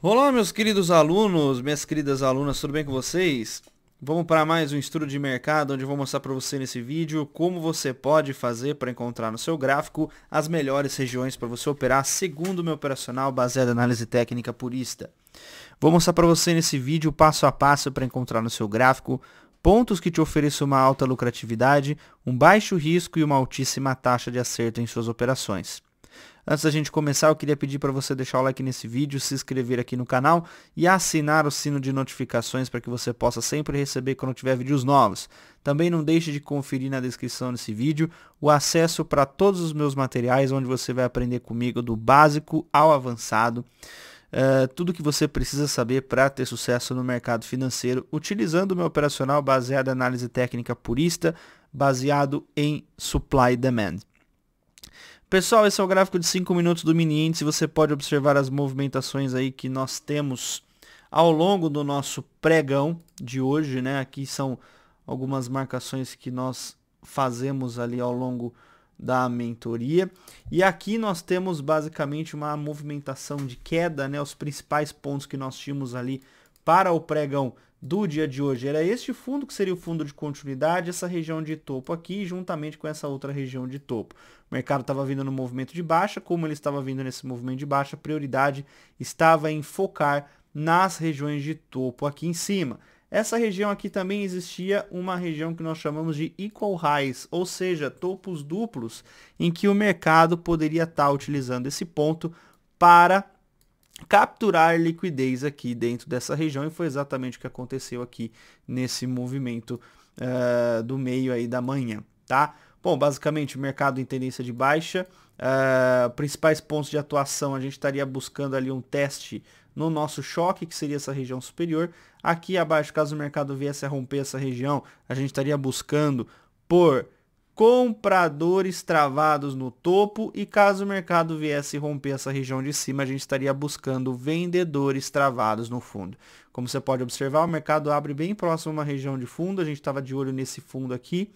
Olá, meus queridos alunos, minhas queridas alunas, tudo bem com vocês? Vamos para mais um estudo de mercado, onde eu vou mostrar para você nesse vídeo como você pode fazer para encontrar no seu gráfico as melhores regiões para você operar segundo o meu operacional baseado em análise técnica purista. Vou mostrar para você nesse vídeo passo a passo para encontrar no seu gráfico pontos que te ofereçam uma alta lucratividade, um baixo risco e uma altíssima taxa de acerto em suas operações. Antes da gente começar, eu queria pedir para você deixar o like nesse vídeo, se inscrever aqui no canal e assinar o sino de notificações para que você possa sempre receber quando tiver vídeos novos. Também não deixe de conferir na descrição desse vídeo o acesso para todos os meus materiais, onde você vai aprender comigo do básico ao avançado. Uh, tudo que você precisa saber para ter sucesso no mercado financeiro, utilizando o meu operacional baseado em análise técnica purista, baseado em supply demand. Pessoal, esse é o gráfico de 5 minutos do mini índice. Você pode observar as movimentações aí que nós temos ao longo do nosso pregão de hoje, né? Aqui são algumas marcações que nós fazemos ali ao longo da mentoria. E aqui nós temos basicamente uma movimentação de queda, né? Os principais pontos que nós tínhamos ali para o pregão do dia de hoje era este fundo, que seria o fundo de continuidade, essa região de topo aqui, juntamente com essa outra região de topo. O mercado estava vindo no movimento de baixa, como ele estava vindo nesse movimento de baixa, a prioridade estava em focar nas regiões de topo aqui em cima. Essa região aqui também existia uma região que nós chamamos de equal highs, ou seja, topos duplos, em que o mercado poderia estar utilizando esse ponto para capturar liquidez aqui dentro dessa região e foi exatamente o que aconteceu aqui nesse movimento uh, do meio aí da manhã, tá? Bom, basicamente mercado em tendência de baixa, uh, principais pontos de atuação a gente estaria buscando ali um teste no nosso choque, que seria essa região superior. Aqui abaixo, caso o mercado viesse a romper essa região, a gente estaria buscando por compradores travados no topo e caso o mercado viesse romper essa região de cima, a gente estaria buscando vendedores travados no fundo. Como você pode observar, o mercado abre bem próximo a uma região de fundo, a gente estava de olho nesse fundo aqui.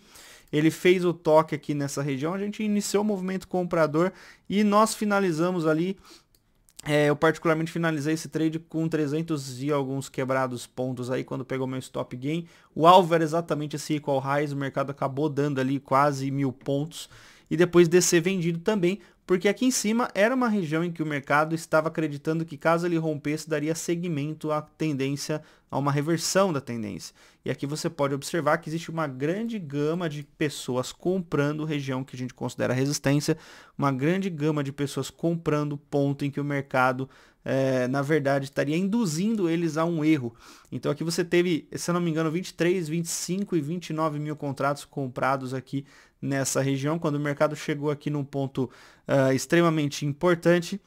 Ele fez o toque aqui nessa região, a gente iniciou o movimento comprador e nós finalizamos ali é, eu particularmente finalizei esse trade com 300 e alguns quebrados pontos aí quando pegou meu stop gain. O alvo era exatamente esse equal highs, o mercado acabou dando ali quase mil pontos e depois descer vendido também, porque aqui em cima era uma região em que o mercado estava acreditando que caso ele rompesse daria seguimento à tendência, a uma reversão da tendência. E aqui você pode observar que existe uma grande gama de pessoas comprando região que a gente considera resistência, uma grande gama de pessoas comprando ponto em que o mercado, é, na verdade, estaria induzindo eles a um erro. Então aqui você teve, se eu não me engano, 23, 25 e 29 mil contratos comprados aqui nessa região. Quando o mercado chegou aqui num ponto uh, extremamente importante,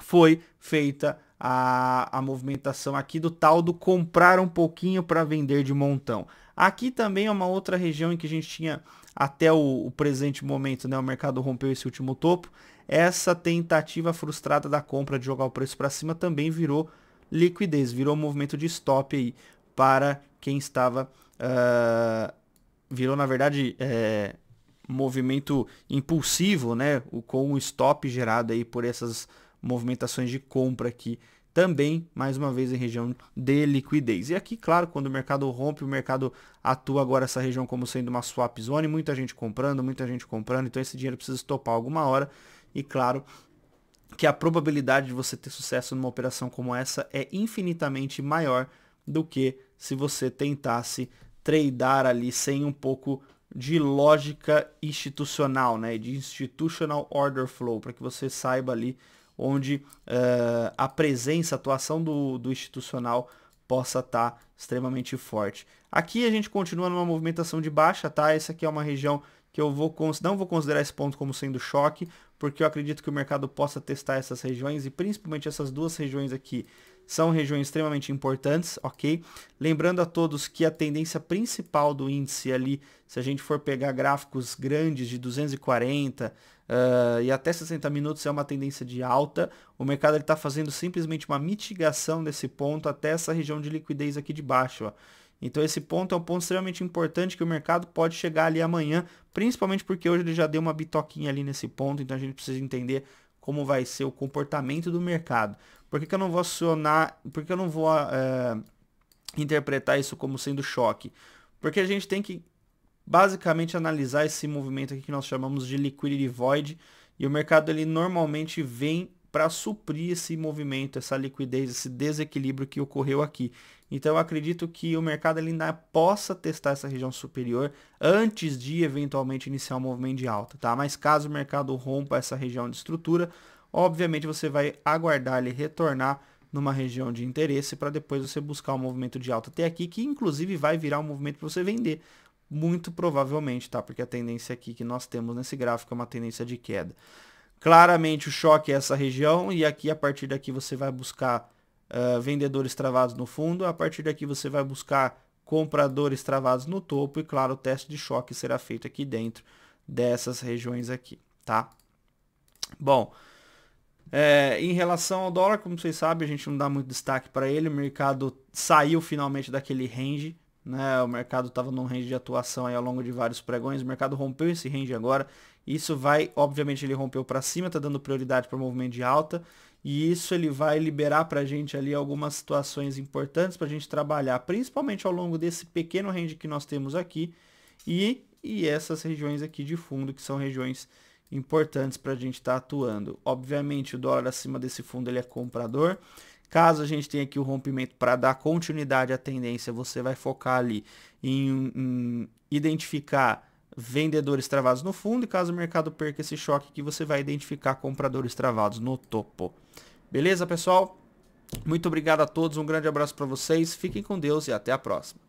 foi feita a, a movimentação aqui do tal do comprar um pouquinho para vender de montão. Aqui também é uma outra região em que a gente tinha até o, o, presente momento, né, o mercado rompeu esse último topo. Essa tentativa frustrada da compra de jogar o preço para cima também virou liquidez, virou um movimento de stop aí para quem estava, uh, virou na verdade é, movimento impulsivo, né, com o stop gerado aí por essas movimentações de compra aqui também, mais uma vez, em região de liquidez. E aqui, claro, quando o mercado rompe, o mercado atua agora essa região como sendo uma swap zone, muita gente comprando, muita gente comprando, então esse dinheiro precisa estopar alguma hora. E claro, que a probabilidade de você ter sucesso numa operação como essa é infinitamente maior do que se você tentasse tradear ali sem um pouco de lógica institucional, né, de institutional order flow, para que você saiba ali onde uh, a presença, a atuação do, do institucional possa estar tá extremamente forte. Aqui a gente continua numa movimentação de baixa, tá? Essa aqui é uma região que eu vou não vou considerar esse ponto como sendo choque, porque eu acredito que o mercado possa testar essas regiões e principalmente essas duas regiões aqui são regiões extremamente importantes, ok? Lembrando a todos que a tendência principal do índice ali, se a gente for pegar gráficos grandes de 240 uh, e até 60 minutos, é uma tendência de alta. O mercado está fazendo simplesmente uma mitigação desse ponto até essa região de liquidez aqui de baixo. Ó. Então esse ponto é um ponto extremamente importante que o mercado pode chegar ali amanhã, principalmente porque hoje ele já deu uma bitoquinha ali nesse ponto, então a gente precisa entender como vai ser o comportamento do mercado. Por que, que eu não vou acionar, por que eu não vou é, interpretar isso como sendo choque? Porque a gente tem que basicamente analisar esse movimento aqui que nós chamamos de liquidity void e o mercado ele normalmente vem para suprir esse movimento, essa liquidez, esse desequilíbrio que ocorreu aqui. Então eu acredito que o mercado ainda possa testar essa região superior antes de eventualmente iniciar um movimento de alta, tá? Mas caso o mercado rompa essa região de estrutura, obviamente você vai aguardar ele retornar numa região de interesse para depois você buscar um movimento de alta até aqui, que inclusive vai virar um movimento para você vender, muito provavelmente, tá? Porque a tendência aqui que nós temos nesse gráfico é uma tendência de queda. Claramente o choque é essa região e aqui a partir daqui você vai buscar uh, vendedores travados no fundo, a partir daqui você vai buscar compradores travados no topo e claro o teste de choque será feito aqui dentro dessas regiões aqui, tá? Bom, é, em relação ao dólar, como vocês sabem, a gente não dá muito destaque para ele, o mercado saiu finalmente daquele range, né? O mercado estava num range de atuação aí ao longo de vários pregões, o mercado rompeu esse range agora, isso vai, obviamente ele rompeu para cima, está dando prioridade para o movimento de alta, e isso ele vai liberar para a gente ali algumas situações importantes para a gente trabalhar, principalmente ao longo desse pequeno range que nós temos aqui e, e essas regiões aqui de fundo, que são regiões importantes para a gente estar tá atuando. Obviamente o dólar acima desse fundo ele é comprador. Caso a gente tenha aqui o rompimento para dar continuidade à tendência, você vai focar ali em, em identificar vendedores travados no fundo e caso o mercado perca esse choque que você vai identificar compradores travados no topo. Beleza, pessoal? Muito obrigado a todos, um grande abraço para vocês, fiquem com Deus e até a próxima.